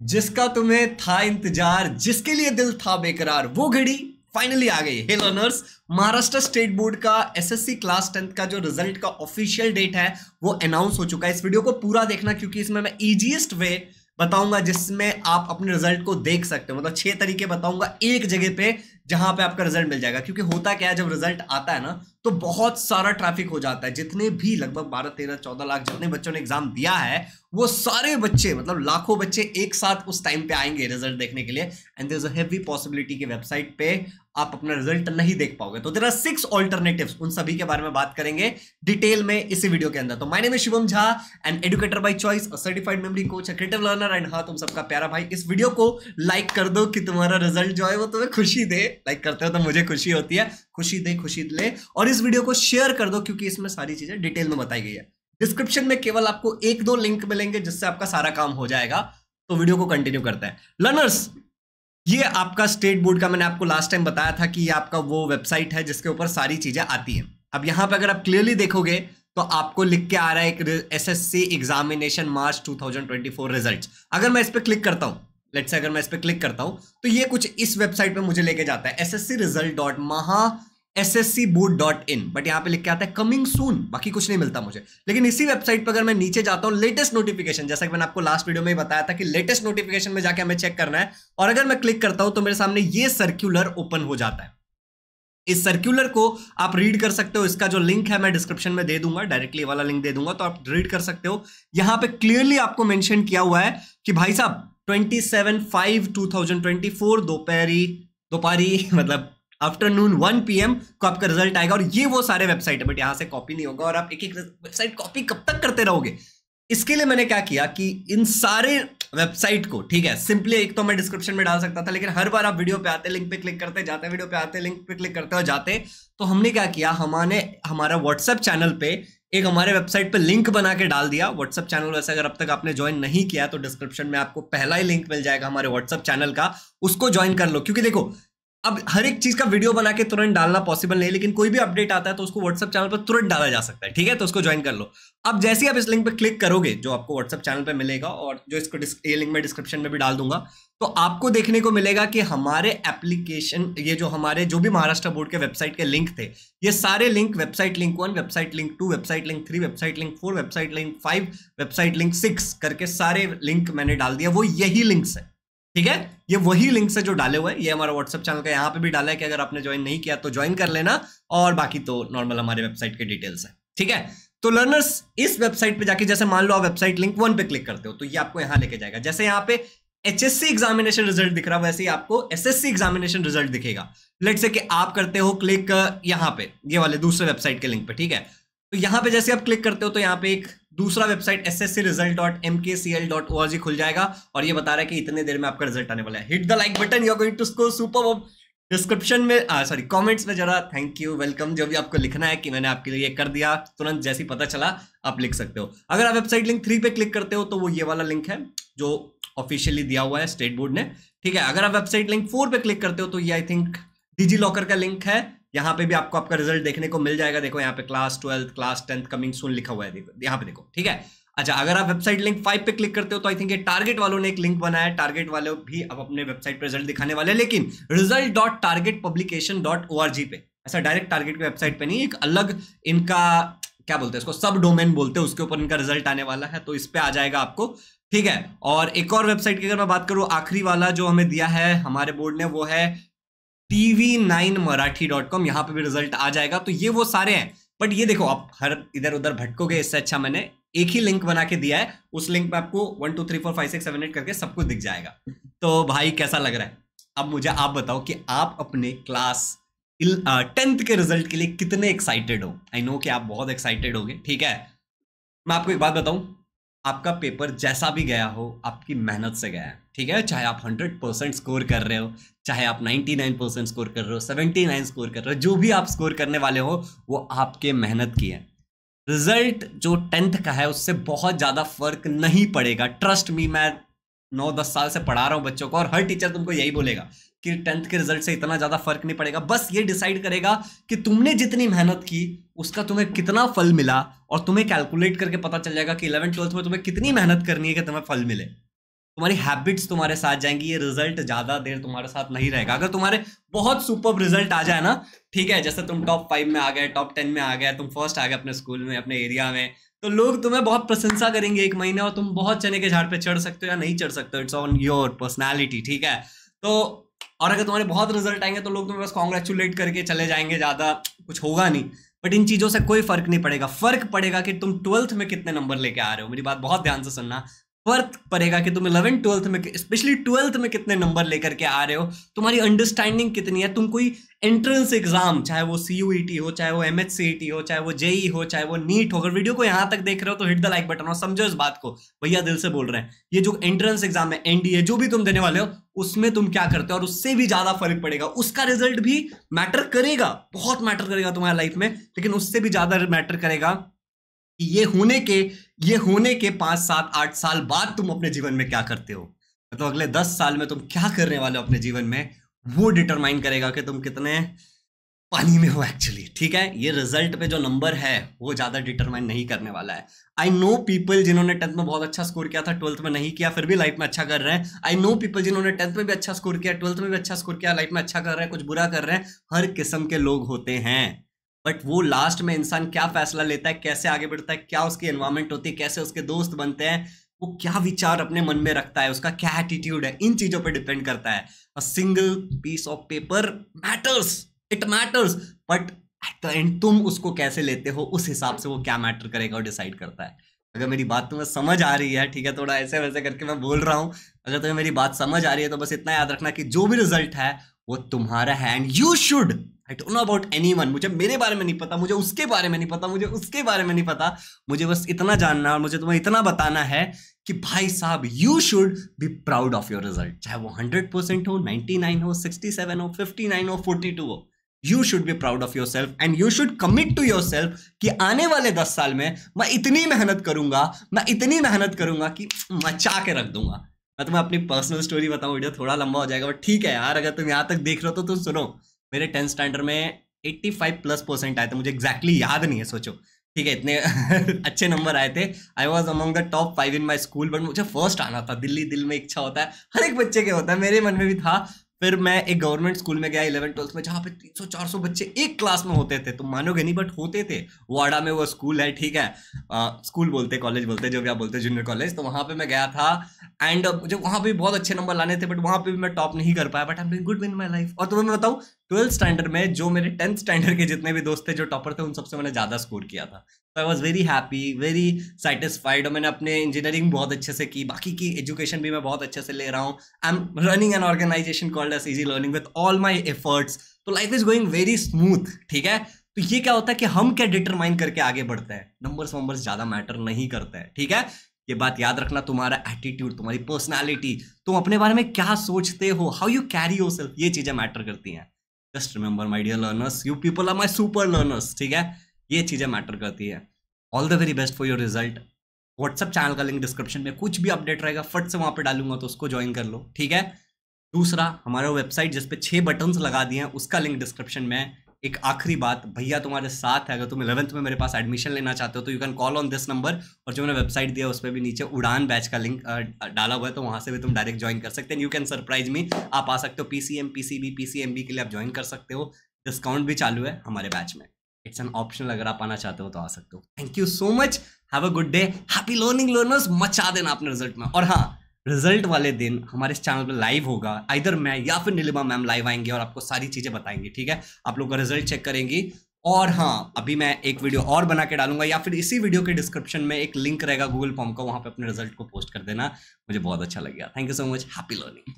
जिसका तुम्हें था इंतज़ार, जिसके लिए दिल था बेकरार, वो घड़ी फाइनली आ गई। Hey learners Maharashtra state board का एसएससी क्लास टेंथ का जो रिज़ल्ट का ऑफिशियल डेट है, वो अनाउंस हो चुका है। इस वीडियो को पूरा देखना, क्योंकि इसमें मैं इजीएस्ट वे बताऊँगा जिसमें आप अपने रिज़ल्ट को देख सकते हो। मतलब छह तरीके बताऊँगा एक जगह पे जहाँ पे आपका रिज़ल्ट मिल जाएगा। क्योंकि होता क्या है, जब रिज़ल्ट आता है ना तो बहुत सारा ट्रैफ़िक हो जाता है। जितने भी लगभग बारह, तेरह, चौदह लाख जितने बच्चों ने एग्ज़ाम दिया है, वो सारे बच्चे मतलब लाखों बच्चे एक साथ उस टाइम पे आएँगे रिज़ल्ट देखने के लिए। एंड देर हैवी पॉसिबिलिटी की वेबसाइट पे आप अपना रिज़ल्ट नहीं देख पाओगे। तो देर आर सिक्स ऑल्टरनेटिव्स उन सभी के बारे में बात करेंगे डिटेल में इसी वीडियो के अंदर। तो my name is Shivam Jha and educator by choice certified memory coach creative learner and हाँ तुम सबका प्यारा भाई, इस वीडियो को लाइक कर दो कि तुम्हारा रिज़ल्ट जो है वो तुम्हें खुशी दे। लाइक करते हो तो मुझे खुशी होती है। खुशी दे, खुशी ले। और इस वीडियो को शेयर कर दो क्योंकि इसमें सारी चीज़ें डिटेल में बताई गई है। डिस्क्रिप्शन में केवल आपको एक दो लिंक मिलेंगे जिससे आपका सारा काम हो जाएगा। तो वीडियो को कंटिन्यू करते हैं। लर्नर्स ये आपका स्टेट बोर्ड का मैंने आपको लास्ट टाइम बताया था कि ये आपका वो वेबसाइट है जिसके ऊपर सारी चीज़ें आती हैं। अब यहाँ पर अगर आप क्लियरली देखोगे तो आपको लिख के आ रहा है एक S S C examination March 2024 result अगर मैं इस पर क्लिक करता हूँ लेट्स अगर मैं इस पर क्लिक करता हूँ तो ये कुछ इस वेबसाइट पर मुझे लेके जाता है। S S C result dot Maha S S C board dot in but यहाँ पे लिख के आता है कमिंग सून बाकी कुछ नहीं मिलता मुझे। लेकिन इसी वेबसाइट पर अगर मैं नीचे जाता हूँ लेटेस्ट नोटिफिकेशन जैसा कि मैंने आपको लास्ट वीडियो में ही बताया था कि लेटेस्ट नोटिफिकेशन में जाके हमें चेक करना है। और अगर मैं क्लिक करता हूँ तो मेरे सामने ये सर्क्यूलर ओपन हो जाता है। इस सर्क्यूलर को आप रीड कर सकते हो। इसका जो लिंक है, मैं डिस्क्रिप्शन में दे दूँगा डायरेक्टली वाला लिंक दे दूँगा तो आप रीड कर सकते हो। यहाँ पे क्लियरली आपको मेंशन किया हुआ है कि भाई साहब twenty seven five two thousand twenty four दोपहरी दोपहरी मतलब आफ्टरनून वन पीएम को आपका रिज़ल्ट आएगा और ये वो सारे वेबसाइट है। बट यहाँ से कॉपी नहीं होगा और आप एक एक वेबसाइट कॉपी कब तक करते रहोगे? इसके लिए मैंने क्या किया कि इन सारे वेबसाइट को, ठीक है सिंपली एक तो मैं डिस्क्रिप्शन में डाल सकता था, लेकिन हर बार आप वीडियो पे आते लिंक पे क्लिक करते, जाते वीडियो पे आते लिंक पे क्लिक करते हो जाते तो हमने क्या किया, हमारे, हमारा व्हाट्सएप चैनल पे एक हमारे वेबसाइट पे लिंक बना के डाल दिया। व्हाट्सअप चैनल वैसे अगर अब तक आपने ज्वाइन नहीं किया तो डिस्क्रिप्शन में आपको पहला ही लिंक मिल जाएगा हमारे व्हाट्सअप चैनल का, उसको ज्वाइन कर लो। क्योंकि देखो अब हर एक चीज़ का वीडियो बना के तुरंत डालना पॉसिबल नहीं, लेकिन कोई भी अपडेट आता है तो उसको व्हाट्सअप चैनल पर तुरंत डाला जा सकता है, ठीक है? तो उसको ज्वाइन कर लो। अब जैसे ही आप इस लिंक पर क्लिक करोगे, जो आपको व्हाट्सअप चैनल पर मिलेगा और जो इसको ये लिंक में डिस्क्रिप्शन में भी डाल दूँगा तो आपको देखने को मिलेगा कि हमारे एप्लीकेशन ये जो हमारे जो भी महाराष्ट्र बोर्ड के वेबसाइट के लिंक थे, ये सारे link website link one website link two website link three website link four website link five website link six करके सारे लिंक मैंने डाल दिया, वो यही लिंक्स है। ठीक है? ये वही लिंक से जो डाले हुए हैं। ये हमारा व्हाट्सएप चैनल का यहाँ पे भी डाला है कि अगर आपने ज्वाइन नहीं किया तो ज्वाइन कर लेना और बाकी तो नॉर्मल हमारे वेबसाइट के डिटेल्स है। ठीक है? तो लर्नर्स इस वेबसाइट पे जाके जैसे मान लो आप वेबसाइट लिंक वन पे क्लिक करते हो तो ये आपको यहाँ लेके जाएगा। जैसे यहाँ पे एचएससी एग्जामिनेशन रिज़ल्ट दिख रहा, वैसे ही आपको एसएससी एग्जामिनेशन रिज़ल्ट दिखेगा। लेट से कि आप करते हो क्लिक यहाँ पे, ये वाले दूसरे वेबसाइट के लिंक पे, ठीक है? तो यहाँ पे जैसे आप क्लिक करते हो तो यहाँ पे एक दूसरा website S S C result dot M K C L dot O R G खुल जाएगा और ये बता रहा है कि इतने देर में आपका रिज़ल्ट आने वाला है। Hit the like button you are going to score super description में सॉरी कमेंट्स में जरा। थैंक यू वेलकम जो भी आपको लिखना है कि मैंने आपके लिए कर दिया, तुरंत जैसे ही पता चला, आप लिख सकते हो। अगर आप वेबसाइट लिंक थ्री पे क्लिक करते हो तो वो ये वाला लिंक है, जो ऑफिशियली दिया हुआ है स्टेट बोर्ड ने। ठीक है, अगर आप वेबसाइट लिंक फोर पे क्लिक करते हो तो ये आई थिंक डिजी लॉकर का लिंक है। यहाँ पे भी आपको आपका रिज़ल्ट देखने को मिल जाएगा। देखो यहाँ पे class twelfth class tenth coming soon लिखा हुआ है। देखो, यहाँ पे देखो, ठीक है? अच्छा अगर आप वेबसाइट लिंक फाइव पे क्लिक करते हो तो आई थिंक ये टारगेट वालों ने एक लिंक बनाया टारगेट वाले भी अब अपने वेबसाइट पर रिज़ल्ट दिखाने वाले लेकिन result dot target publication dot O R G पे, ऐसा डायरेक्ट टारगेट की वेबसाइट पे नहीं, एक अलग इनका, क्या बोलते हैं इसको सब डोमेन बोलते हैं, उसके ऊपर इनका रिज़ल्ट आने वाला है तो इस पर आ जाएगा आपको, ठीक है? और एक और वेबसाइट की अगर मैं बात करूँ, आखिरी वाला जो हमें दिया है हमारे बोर्ड ने, वो है TV nine Marathi dot com यहाँ पे भी रिज़ल्ट आ जाएगा। तो ये वो सारे हैं। बट ये देखो, आप हर इधर उधर भटकोगे, इससे अच्छा मैंने एक ही लिंक बना के दिया है। उस लिंक पे आपको one two three four five six seven eight करके सब कुछ दिख जाएगा। तो भाई, कैसा लग रहा है? अब मुझे आप बताओ कि आप अपने क्लास टेंथ के रिज़ल्ट के लिए कितने एक्साइटेड हो? आई नो कि आप बहुत एक्साइटेड होगे, ठीक है? मैं आपको एक बात बताऊँ आपका पेपर जैसा भी गया हो, आपकी मेहनत से गया है, ठीक है? चाहे आप हंड्रेड परसेंट स्कोर कर रहे हो, चाहे आप नाइन्टी नाइन परसेंट स्कोर कर रहे हो, सेवेंटी नाइन स्कोर कर रहे हो, जो भी आप स्कोर करने वाले हो, वो आपके मेहनत की है। रिज़ल्ट जो टेंथ का है, उससे बहुत ज़्यादा फ़र्क नहीं पड़ेगा। ट्रस्ट मी, मैं नौ दस साल से पढ़ा रहा हूँ बच्चों को और हर टीचर तुमको यही बोलेगा कि टेंथ के रिज़ल्ट से इतना ज़्यादा फ़र्क नहीं पड़ेगा। बस ये डिसाइड करेगा कि तुमने जितनी मेहनत की, उसका तुम्हें कितना फल मिला और तुम्हें कैलकुलेट करके पता चल जाएगा कि इलेवन ट्वेल्थ में तुम्हें कितनी मेहनत करनी है कि तुम्हें फल मिले। तुम्हारी हैबिट्स तुम्हारे साथ जाएँगी, ये रिज़ल्ट ज़्यादा देर तुम्हारे साथ नहीं रहेगा। अगर तुम्हारे बहुत सुपर रिज़ल्ट आ जाए ना, ठीक है, जैसे तुम टॉप फाइव में आ गए टॉप टेन में आ गए, तुम फ़र्स्ट आ गए अपने स्कूल में, अपने एरिया में तो लोग तुम्हें बहुत प्रशंसा करेंगे एक महीने और तुम बहुत चने के झाड़ पे चढ़ सकते हो या नहीं चढ़ सकते हो। इट्स ऑन योर पर्सनैलिटी ठीक है? तो और अगर तुम्हारे बहुत रिज़ल्ट आएँगे तो लोग तुम्हें बस कॉन्ग्रेचुलेट करके चले जाएँगे, ज़्यादा कुछ होगा नहीं। बट इन चीज़ों से कोई फ़र्क नहीं पड़ेगा। फ़र्क पड़ेगा कि तुम ट्वेल्थ में कितने नंबर लेके आ रहे हो। मेरी बात बहुत ध्यान से सुनना। फ़र्क पड़ेगा कि तुम इलेवन ट्वेल्थ में स्पेशली ट्वेल्थ में कितने नंबर लेकर के आ रहे हो? तुम्हारी अंडरस्टैंडिंग कितनी है? तुम कोई एंट्रेंस एग्ज़ाम चाहे वो सी e हो, चाहे वो एम e हो, चाहे वो जेई e हो, चाहे वो नीट हो, अगर वीडियो को यहाँ तक देख रहे हो तो हिट द लाइक बटन और समझो इस बात को। भैया दिल से बोल रहे हैं, ये जो एंट्रेंस एग्ज़ाम है एनडीए जो भी तुम देने वाले हो, उसमें तुम क्या करते हो? और उससे भी ज़्यादा फ़र्क पड़ेगा। उसका रिज़ल्ट भी मैटर करेगा, बहुत मैटर करेगा तुम्हारी लाइफ में, लेकिन उससे भी ज़्यादा मैटर करेगा ये होने के ये होने के पाँच, सात, आठ साल बाद तुम अपने जीवन में क्या करते हो? तो अगले दस साल में तुम क्या करने वाले हो अपने जीवन में? वो डिटरमाइन करेगा कि तुम कितने पानी में हो एक्चुअली ठीक है? ये रिज़ल्ट पे जो नंबर है, वो ज़्यादा डिटरमाइन नहीं करने वाला है। आई नो पीपल जिन्होंने टेंथ में बहुत अच्छा स्कोर किया था ट्वेल्थ में नहीं किया, फिर भी लाइफ में अच्छा कर रहे हैं। आई नो पीपल जिन्होंने टेंथ में भी अच्छा स्कोर किया ट्वेल्थ में भी अच्छा स्कोर किया लाइफ में अच्छा कर रहे हैं, कुछ बुरा कर रहे हैं। हर किस्म के लोग होते हैं। बट वो लास्ट में इंसान क्या फैसला लेता है, कैसे आगे बढ़ता है, क्या उसकी एनवायरमेंट होती है, कैसे उसके दोस्त बनते हैं, वो क्या विचार अपने मन में रखता है, उसका क्या एटीट्यूड है, इन चीज़ों पे डिपेंड करता है। A single piece of paper matters it matters but at the end तुम उसको कैसे लेते हो, उस हिसाब से वो क्या मैटर करेगा और डिसाइड करता है। अगर मेरी बात तुम्हें समझ आ रही है, ठीक है, थोड़ा ऐसे वैसे करके मैं बोल रहा हूँ। अगर तुम्हें मेरी बात समझ आ रही है तो बस इतना याद रखना कि जो भी रिज़ल्ट है वो तुम्हारा है and you should I don't know about anyone मुझे मेरे बारे में नहीं पता, मुझे उसके बारे में नहीं पता, मुझे उसके बारे में नहीं पता। मुझे बस इतना जानना और मुझे तुम्हें इतना बताना है कि भाई साहब you should be proud of your result चाहे वो हंड्रेड परसेंट हो नाइनटी नाइन हो सिक्सटी सेवन हो फिफ्टी नाइन हो फोर्टी टू हो। You should be proud of yourself and you should commit to yourself कि आने वाले दस साल में मैं इतनी मेहनत करूँगा, मैं इतनी मेहनत करूँगा कि मचा के रख दूँगा। मैं तुम्हें अपनी पर्सनल स्टोरी बताऊँ वीडियो थोड़ा लंबा हो जाएगा बट ठीक है यार, अगर तुम यहाँ तक देख रहे हो तो तुम सुनो। मेरे टेंथ स्टैंडर्ड में 85 प्लस परसेंट आए थे, मुझे एक्जैक्टली याद नहीं है, सोचो। ठीक है, इतने अच्छे नंबर आए थे। I was among the top five in my school but मुझे फ़र्स्ट आना था। दिल्ली दिल में इच्छा होता है, हर एक बच्चे के होता है, मेरे मन में भी था। फिर मैं एक गवर्नमेंट स्कूल में गया इलेवन ट्वेल्थ में जहाँ पे तीन सौ चार सौ बच्चे एक क्लास में होते थे। तो मानोगे नहीं बट होते थे। वाड़ा में वो स्कूल है ठीक है। आ, स्कूल बोलते कॉलेज बोलते जो आप बोलते जूनियर कॉलेज तो वहाँ पे मैं गया था एंड मुझे वहाँ पे बहुत अच्छे नंबर लाने थे बट वहाँ पे भी मैं टॉप नहीं कर पाया but I am good in my life और तुम्हें मैं बताऊँ ट्वेल्थ स्टैंडर्ड में जो मेरे टेंथ स्टैंडर्ड के जितने भी दोस्त थे, जो टॉपर थे, उन सबसे मैंने ज़्यादा स्कोर किया था। तो I was very happy very satisfied और मैंने अपने इंजीनियरिंग बहुत अच्छे से की। बाकी की एजुकेशन भी मैं बहुत अच्छे से ले रहा हूँ। I am running an organization called S easy learning with all my efforts तो life is going very smooth ठीक है? तो ये क्या होता है कि हम क्या डिटरमाइन करके आगे बढ़ते हैं? नंबर्स वंबर्स ज़्यादा मैटर नहीं करते हैं, ठीक है? ये बात याद रखना, तुम्हारा एटीट्यूड तुम्हारी पर्सनैलिटी तुम अपने बारे में क्या सोचते हो? How you carry yourself ये चीज़ें मैटर करती हैं। Just remember my dear learners you people are my super learners ठीक है? ये चीज़ें मैटर करती है। All the very best for your result WhatsApp channel का लिंक डिस्क्रिप्शन में कुछ भी अपडेट रहेगा, फट से वहाँ पे डालूँगा तो उसको ज्वाइन कर लो, ठीक है? दूसरा, हमारा वेबसाइट जिसपे छह छः बटन्स लगा दिए हैं, उसका लिंक डिस्क्रिप्शन में एक आखिरी बात, भैया, तुम्हारे साथ है, अगर तुम इलेवंथ में मेरे पास एडमिशन लेना चाहते हो तो you can call on this number और जो मैंने वेबसाइट दिया उस पर भी नीचे उड़ान बैच का लिंक डाला हुआ है तो वहाँ से भी तुम डायरेक्ट ज्वाइन कर सकते हैं। यू कैन सरप्राइज़ मी आप आ सकते हो P C M P C B P C M B के लिए आप ज्वाइन कर सकते हो। डिस्काउंट भी चालू है हमारे बैच में। इट्स एन ऑप्शनल अगर आप आना चाहते हो तो आ सकते हो। Thank you so much have a good day happy learning learners मचा देना अपने रिज़ल्ट में। और हाँ रिज़ल्ट वाले दिन हमारे इस चैनल पे लाइव होगा। इधर मैं या फिर नीलिमा मैम लाइव आएँगे और आपको सारी चीज़ें बताएँगे, ठीक है? आप लोग का रिज़ल्ट चेक करेंगी। और हाँ अभी मैं एक वीडियो और बना के डालूँगा या फिर इसी वीडियो के डिस्क्रिप्शन में एक लिंक रहेगा गूगल फॉर्म का, वहाँ पे अपने रिज़ल्ट को पोस्ट कर देना। मुझे बहुत अच्छा लग गया thank you so much happy learning